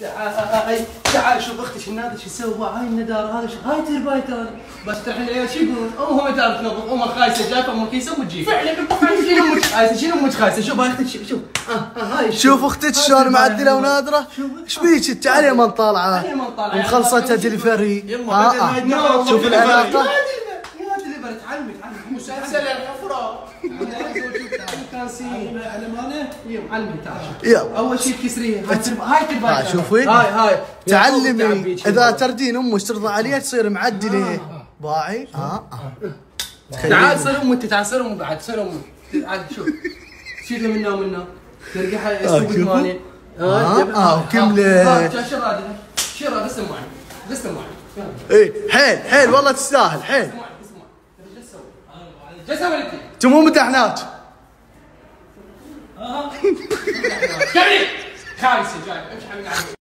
تعال تعال شوف أختي شو النادي شو تسوي هاي الندارة هذا شو؟ هاي تربايت هذا. بس تروح العيال شو يقولون امهم تعرف تنظف امها خايسه جايبه أم كيسه وتجيب فعلا شنو أمك خايسة؟ شنو أمك خايسة؟ شوف هاي أختي شوف شوف. آه، آه، هاي شوف. أختك شلون معدلة ونادرة. إيش بيك؟ انت علي من طالعة. علي من طالعة. ومخلصتها دليفري. يما آه،. ما شوف العلاقه يا دليفري تعلمي تعلمي. مسلسل الحفره تعال. يلا. أول شيء تكسريها هاي ترب- هاي ها، شوفي. هاي هاي. تعلمي. إذا تردين أمك ترضى عليها تصير معدلة. باعي. آه آه. تعال صير ام انت تعال صير ام بعد صير ام تعال شوف. شيلها منا ومنا ترقعها. ثمانية آه، آه، وكملت. شو راد شو راد اسم معي. اسم معي. إيه حيل حيل والله تستاهل حيل. أسوي انت أنتم مو مدحنات كملي خايسه جاي. امشي حبيبي.